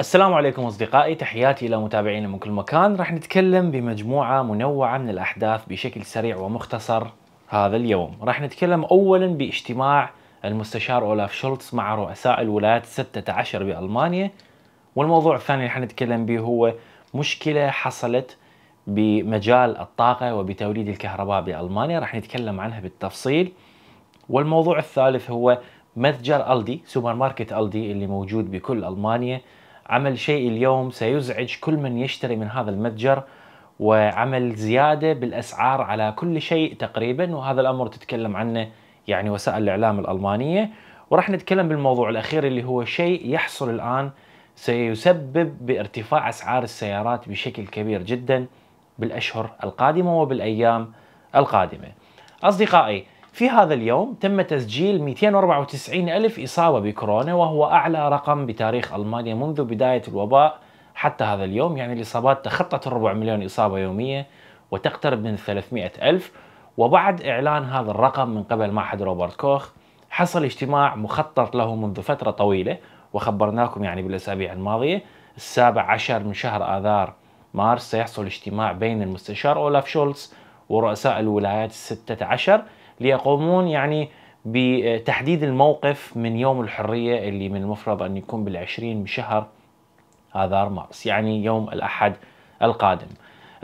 السلام عليكم أصدقائي تحياتي إلى متابعينا من كل مكان. راح نتكلم بمجموعة منوعة من الأحداث بشكل سريع ومختصر هذا اليوم. راح نتكلم اولا باجتماع المستشار أولاف شولتز مع رؤساء الولايات 16 بألمانيا. والموضوع الثاني اللي حنتكلم به هو مشكلة حصلت بمجال الطاقة وبتوليد الكهرباء بألمانيا. راح نتكلم عنها بالتفصيل. والموضوع الثالث هو متجر ألدي سوبر ماركت ألدي اللي موجود بكل ألمانيا. عمل شيء اليوم سيزعج كل من يشتري من هذا المتجر وعمل زيادة بالأسعار على كل شيء تقريبا وهذا الأمر تتكلم عنه يعني وسائل الإعلام الألمانية وراح نتكلم بالموضوع الأخير اللي هو شيء يحصل الآن سيسبب بارتفاع أسعار السيارات بشكل كبير جدا بالأشهر القادمة وبالأيام القادمة. أصدقائي في هذا اليوم تم تسجيل 294 ألف إصابة بكورونا وهو أعلى رقم بتاريخ ألمانيا منذ بداية الوباء حتى هذا اليوم. يعني الإصابات تخطت الربع مليون إصابة يومية وتقترب من 300 ألف. وبعد إعلان هذا الرقم من قبل معهد روبرت كوخ حصل اجتماع مخطط له منذ فترة طويلة وخبرناكم يعني بالأسابيع الماضية السابع عشر من شهر آذار مارس سيحصل اجتماع بين المستشار أولاف شولتز ورؤساء الولايات الستة عشر ليقومون يعني بتحديد الموقف من يوم الحرية اللي من المفروض أن يكون بالعشرين بشهر آذار مارس يعني يوم الأحد القادم.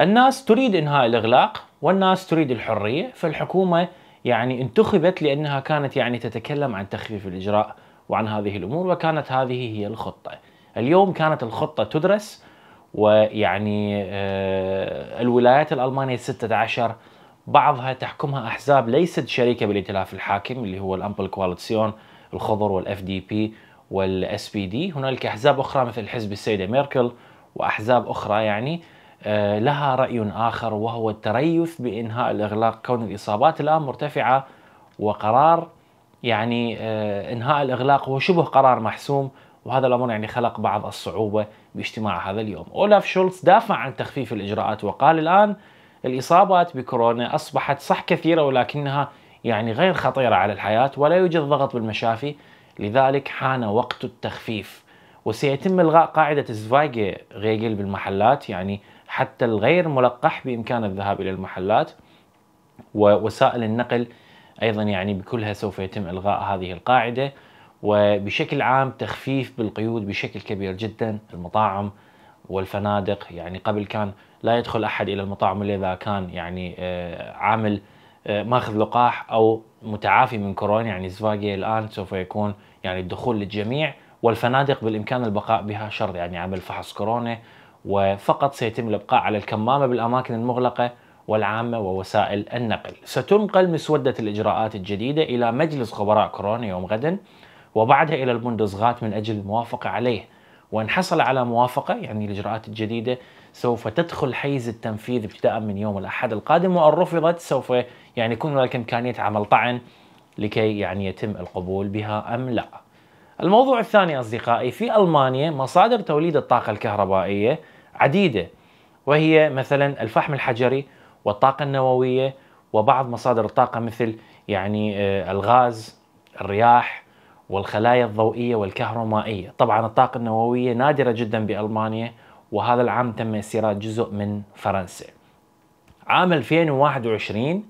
الناس تريد إنهاء الإغلاق والناس تريد الحرية فالحكومة يعني انتخبت لأنها كانت يعني تتكلم عن تخفيف الإجراء وعن هذه الأمور وكانت هذه هي الخطة. اليوم كانت الخطة تدرس ويعني آه، الولايات الألمانية الستة عشر بعضها تحكمها أحزاب ليست شريكة بالائتلاف الحاكم اللي هو ال Ampelkoalition الخضر وال FDP وال SPD هنالك أحزاب أخرى مثل حزب السيدة ميركل وأحزاب أخرى يعني آه، لها رأي آخر وهو التريث بإنهاء الإغلاق كون الإصابات الآن مرتفعة وقرار يعني آه، إنهاء الإغلاق هو شبه قرار محسوم وهذا الأمر يعني خلق بعض الصعوبة باجتماع هذا اليوم. أولاف شولتز دافع عن تخفيف الإجراءات وقال الآن الإصابات بكورونا أصبحت صح كثيرة ولكنها يعني غير خطيرة على الحياة ولا يوجد ضغط بالمشافي لذلك حان وقت التخفيف. وسيتم إلغاء قاعدة زفايجي غيجل بالمحلات يعني حتى الغير ملقح بإمكان الذهاب إلى المحلات ووسائل النقل أيضا يعني بكلها سوف يتم إلغاء هذه القاعدة. وبشكل عام تخفيف بالقيود بشكل كبير جدا المطاعم والفنادق يعني قبل كان لا يدخل أحد إلى المطاعم إلا إذا كان يعني آه، عامل آه، ماخذ لقاح أو متعافي من كورونا يعني زفاجي الآن سوف يكون يعني الدخول للجميع والفنادق بالإمكان البقاء بها شرط يعني عمل فحص كورونا وفقط سيتم الإبقاء على الكمامة بالأماكن المغلقة والعامة ووسائل النقل. ستنقل مسودة الإجراءات الجديدة إلى مجلس خبراء كورونا يوم غد وبعدها إلى البوندسغات من أجل الموافقة عليه. وإن حصل على موافقة يعني الإجراءات الجديدة سوف تدخل حيز التنفيذ ابتداء من يوم الأحد القادم وإن رفضت سوف يعني يكون هناك إمكانية عمل طعن لكي يعني يتم القبول بها أم لا. الموضوع الثاني أصدقائي في ألمانيا مصادر توليد الطاقة الكهربائية عديدة وهي مثلا الفحم الحجري والطاقة النووية وبعض مصادر الطاقة مثل يعني آه، الغاز الرياح والخلايا الضوئية والكهرومائية، طبعا الطاقة النووية نادرة جدا بألمانيا وهذا العام تم استيراد جزء من فرنسا. عام 2021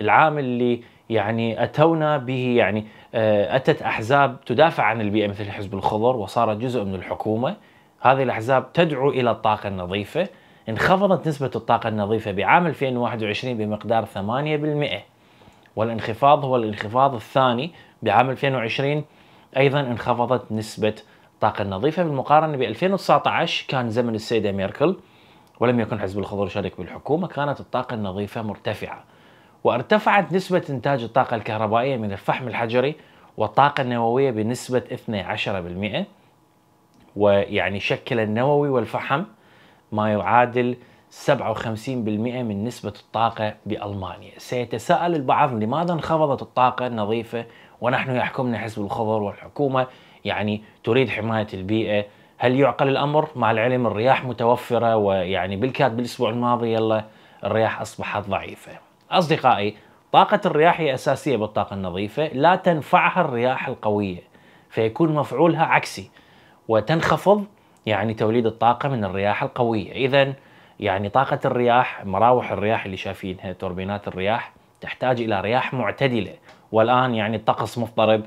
العام اللي يعني أتونا به يعني آه، أتت أحزاب تدافع عن البيئه مثل حزب الخضر وصارت جزء من الحكومة. هذه الأحزاب تدعو إلى الطاقة النظيفة. انخفضت نسبة الطاقة النظيفة بعام 2021 بمقدار 8% والانخفاض هو الانخفاض الثاني بعام 2020 أيضا انخفضت نسبة الطاقة النظيفة بالمقارنة ب 2019 كان زمن السيدة ميركل ولم يكن حزب الخضر شريك بالحكومة كانت الطاقة النظيفة مرتفعة وارتفعت نسبة إنتاج الطاقة الكهربائية من الفحم الحجري والطاقة النووية بنسبة 12% ويعني شكل النووي والفحم ما يعادل 57% من نسبة الطاقة بألمانيا. سيتساءل البعض لماذا انخفضت الطاقة النظيفة ونحن يحكمنا حزب الخضر والحكومة؟ يعني تريد حماية البيئة. هل يعقل الأمر؟ مع العلم الرياح متوفرة ويعني بالكاد بالأسبوع الماضي يلا الرياح أصبحت ضعيفة. أصدقائي طاقة الرياح هي أساسية بالطاقة النظيفة. لا تنفعها الرياح القوية فيكون مفعولها عكسي وتنخفض يعني توليد الطاقة من الرياح القوية. إذا يعني طاقة الرياح مراوح الرياح اللي شايفينها توربينات الرياح تحتاج إلى رياح معتدلة. والآن يعني الطقس مضطرب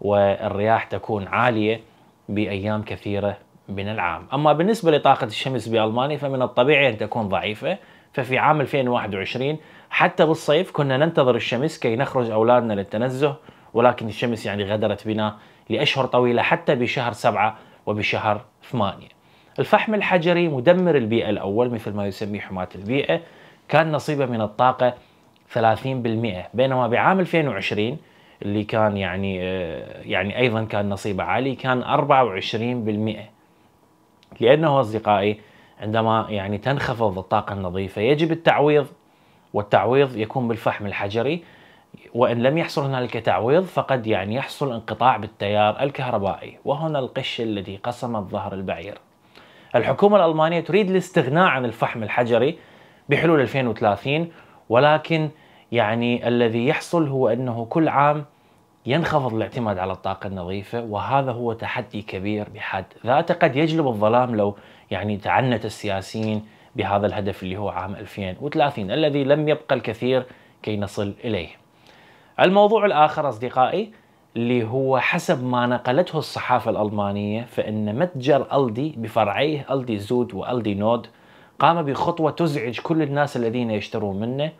والرياح تكون عالية بأيام كثيرة من العام. أما بالنسبة لطاقة الشمس بألمانيا فمن الطبيعي أن تكون ضعيفة. ففي عام 2021 حتى بالصيف كنا ننتظر الشمس كي نخرج أولادنا للتنزه ولكن الشمس يعني غدرت بنا لأشهر طويلة حتى بشهر سبعة وبشهر ثمانية. الفحم الحجري مدمر البيئة الأول مثل ما يسميه حماة البيئة. كان نصيبه من الطاقة 30% بينما بعام 2020 اللي كان يعني آه، يعني أيضا كان نصيبه عالي كان 24% لأنه أصدقائي عندما يعني تنخفض الطاقة النظيفة يجب التعويض والتعويض يكون بالفحم الحجري. وإن لم يحصل هنالك تعويض فقد يعني يحصل انقطاع بالتيار الكهربائي. وهنا القش الذي قسم الظهر البعير. الحكومة الألمانية تريد الاستغناء عن الفحم الحجري بحلول 2030 ولكن يعني الذي يحصل هو أنه كل عام ينخفض الاعتماد على الطاقة النظيفة وهذا هو تحدي كبير بحد ذاته. قد يجلب الظلام لو يعني تعنت السياسيين بهذا الهدف اللي هو عام 2030 الذي لم يبقى الكثير كي نصل إليه. الموضوع الآخر أصدقائي اللي هو حسب ما نقلته الصحافة الألمانية فإن متجر ألدي بفرعيه ألدي زود وألدي نود قام بخطوة تزعج كل الناس الذين يشترون منه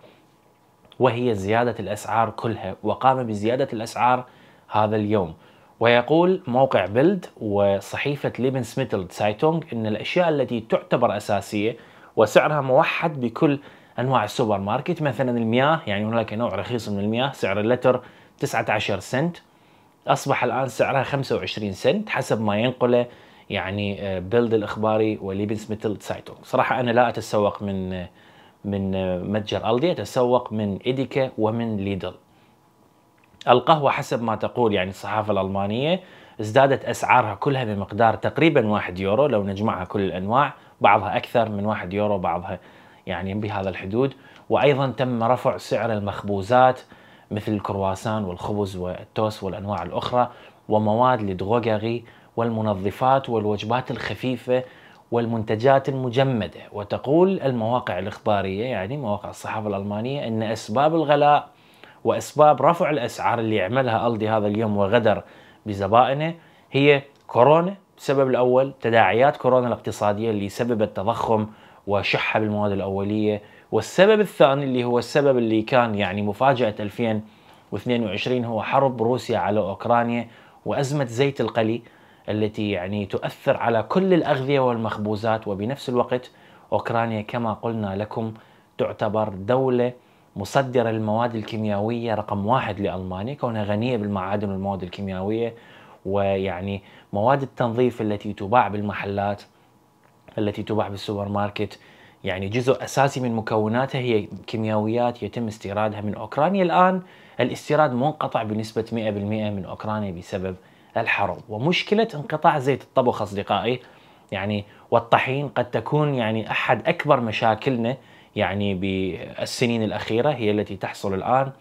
وهي زيادة الأسعار كلها وقام بزيادة الأسعار هذا اليوم. ويقول موقع بيلد وصحيفة Lebensmittel Zeitung أن الأشياء التي تعتبر أساسية وسعرها موحد بكل أنواع السوبر ماركت مثلا المياه يعني هناك نوع رخيص من المياه سعر اللتر 19 سنت. أصبح الآن سعرها 25 سنت حسب ما ينقله يعني بيلد الإخباري و Lebensmittel Zeitung. صراحة أنا لا أتسوق من من متجر ألدي يتسوق من إيديكا ومن ليدل. القهوة حسب ما تقول يعني الصحافة الألمانية ازدادت أسعارها كلها بمقدار تقريبا واحد يورو لو نجمعها كل الأنواع بعضها أكثر من واحد يورو بعضها يعني بهذا الحدود. وأيضا تم رفع سعر المخبوزات مثل الكرواسان والخبز والتوست والأنواع الأخرى ومواد لدغوغاري والمنظفات والوجبات الخفيفة والمنتجات المجمدة. وتقول المواقع الإخبارية يعني مواقع الصحافة الألمانية أن أسباب الغلاء وأسباب رفع الأسعار اللي عملها ألدي هذا اليوم وغدر بزبائنه هي كورونا السبب الأول تداعيات كورونا الاقتصادية اللي سببت تضخم وشحة بالمواد الأولية والسبب الثاني اللي هو السبب اللي كان يعني مفاجأة 2022 هو حرب روسيا على أوكرانيا وأزمة زيت القلي التي يعني تؤثر على كل الأغذية والمخبوزات وبنفس الوقت أوكرانيا كما قلنا لكم تعتبر دولة مصدرة للمواد الكيميائية رقم واحد لألمانيا كونها غنية بالمعادن والمواد الكيميائية ويعني مواد التنظيف التي تباع بالمحلات التي تباع بالسوبر ماركت يعني جزء أساسي من مكوناتها هي كيميائيات يتم استيرادها من أوكرانيا. الآن الاستيراد منقطع بنسبة 100% من أوكرانيا بسبب الحرب. ومشكلة انقطاع زيت الطبخ أصدقائي يعني والطحين قد تكون يعني أحد أكبر مشاكلنا يعني بالسنين الأخيرة هي التي تحصل الآن.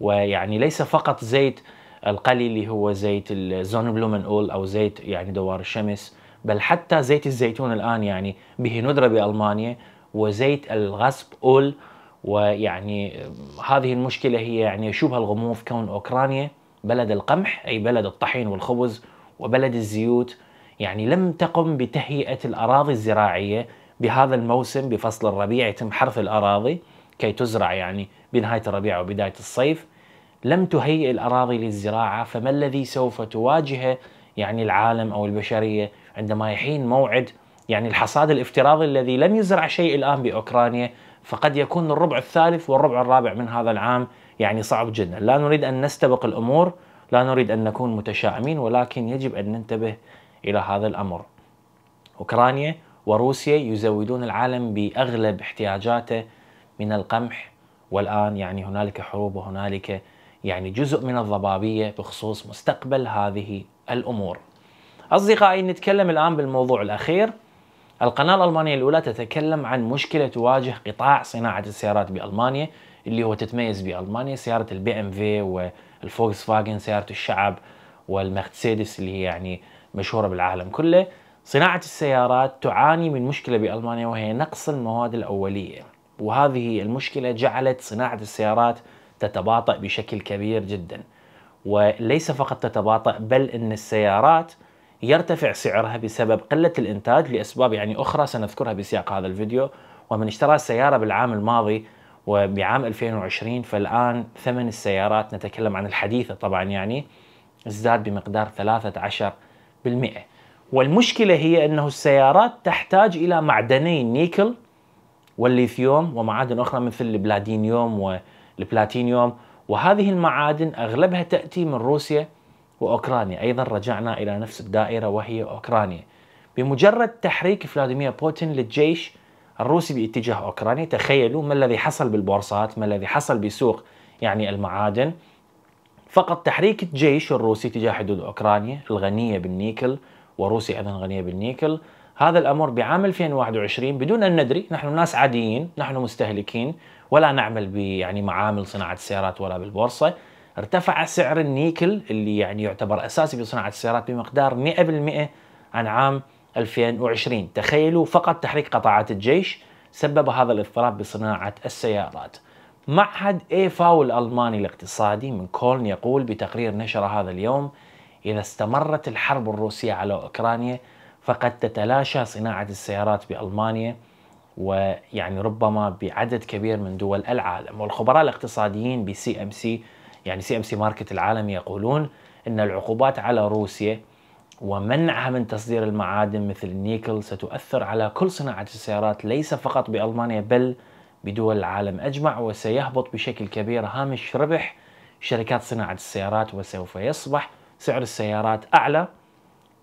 ويعني ليس فقط زيت القلي اللي هو زيت الزون بلومن أول أو زيت يعني دوار الشمس بل حتى زيت الزيتون الآن يعني به ندرة بألمانيا. وزيت الغصب أول ويعني هذه المشكلة هي يعني شبه الغموض كون أوكرانيا بلد القمح أي بلد الطحين والخبز وبلد الزيوت يعني لم تقم بتهيئة الأراضي الزراعية بهذا الموسم بفصل الربيع يتم حرث الأراضي كي تزرع يعني بنهاية الربيع وبداية الصيف. لم تهيئ الأراضي للزراعة فما الذي سوف تواجهه يعني العالم أو البشرية عندما يحين موعد يعني الحصاد الافتراضي الذي لم يزرع شيء الآن بأوكرانيا فقد يكون الربع الثالث والربع الرابع من هذا العام يعني صعب جدا. لا نريد أن نستبق الأمور لا نريد أن نكون متشائمين ولكن يجب أن ننتبه إلى هذا الأمر. أوكرانيا وروسيا يزودون العالم بأغلب احتياجاته من القمح والآن يعني هنالك حروب وهنالك يعني جزء من الضبابية بخصوص مستقبل هذه الأمور. أصدقائي نتكلم الآن بالموضوع الأخير. القناة الألمانية الأولى تتكلم عن مشكلة تواجه قطاع صناعة السيارات بألمانيا اللي هو تتميز بألمانيا سيارة ال BMW والفولكس فاجن سيارة الشعب والمرسيدس اللي هي يعني مشهورة بالعالم كله. صناعة السيارات تعاني من مشكلة بألمانيا وهي نقص المواد الأولية. وهذه المشكلة جعلت صناعة السيارات تتباطأ بشكل كبير جدا. وليس فقط تتباطأ بل أن السيارات يرتفع سعرها بسبب قلة الإنتاج لأسباب يعني أخرى سنذكرها بسياق هذا الفيديو. ومن اشترى السيارة بالعام الماضي وبعام 2020 فالآن ثمن السيارات نتكلم عن الحديثة طبعا يعني ازداد بمقدار 13% والمشكلة هي أنه السيارات تحتاج إلى معدني النيكل والليثيوم ومعادن أخرى مثل البلادينيوم والبلاتينيوم وهذه المعادن أغلبها تأتي من روسيا. وأوكرانيا. أيضا رجعنا إلى نفس الدائرة وهي أوكرانيا. بمجرد تحريك فلاديمير بوتين للجيش الروسي باتجاه أوكرانيا تخيلوا ما الذي حصل بالبورصات ما الذي حصل بسوق يعني المعادن. فقط تحريك الجيش الروسي تجاه حدود أوكرانيا الغنية بالنيكل وروسيا أيضا غنية بالنيكل. هذا الأمر بعام 2021 بدون أن ندري نحن ناس عاديين نحن مستهلكين ولا نعمل يعني معامل صناعة السيارات ولا بالبورصة. ارتفع سعر النيكل اللي يعني يعتبر أساسي بصناعة السيارات بمقدار 100% عن عام 2020 تخيلوا فقط تحريك قطاعات الجيش سبب هذا الاضطراب بصناعة السيارات. معهد ifo الألماني الاقتصادي من كولن يقول بتقرير نشر هذا اليوم إذا استمرت الحرب الروسية على أوكرانيا فقد تتلاشى صناعة السيارات بألمانيا ويعني ربما بعدد كبير من دول العالم. والخبراء الاقتصاديين ب CMC يعني CMC Market العالمي يقولون إن العقوبات على روسيا ومنعها من تصدير المعادن مثل النيكل ستؤثر على كل صناعة السيارات ليس فقط بألمانيا بل بدول العالم. أجمع وسيهبط بشكل كبير هامش ربح شركات صناعة السيارات وسوف يصبح سعر السيارات أعلى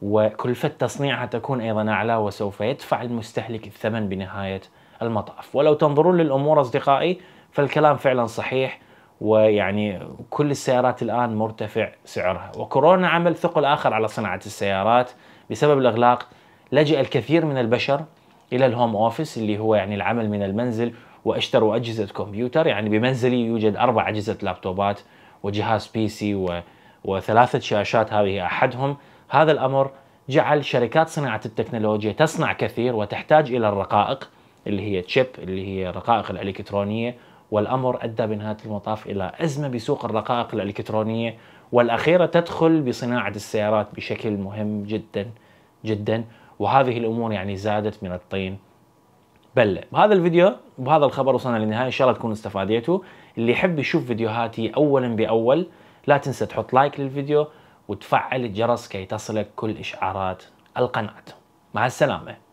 وكلفة تصنيعها تكون أيضا أعلى وسوف يدفع المستهلك الثمن بنهاية المطاف. ولو تنظرون للأمور أصدقائي فالكلام فعلا صحيح. ويعني كل السيارات الآن مرتفع سعرها. وكورونا عمل ثقل آخر على صناعة السيارات بسبب الإغلاق لجأ الكثير من البشر إلى ال home office اللي هو يعني العمل من المنزل واشتروا أجهزة كمبيوتر. يعني بمنزلي يوجد أربع أجهزة لابتوبات وجهاز PC و... وثلاثة شاشات هذه أحدهم. هذا الأمر جعل شركات صناعة التكنولوجيا تصنع كثير وتحتاج إلى الرقائق اللي هي تشيب اللي هي الرقائق الإلكترونية. والأمر أدى بنهاية المطاف إلى أزمة بسوق الرقائق الإلكترونية والأخيرة تدخل بصناعة السيارات بشكل مهم جدا جدا. وهذه الأمور يعني زادت من الطين. بلة بهذا الفيديو بهذا الخبر وصلنا للنهاية. إن شاء الله تكونوا استفاديتوا. اللي يحب يشوف فيديوهاتي أولا بأول لا تنسى تحط لايك للفيديو وتفعل الجرس كي تصلك كل إشعارات القناة. مع السلامة.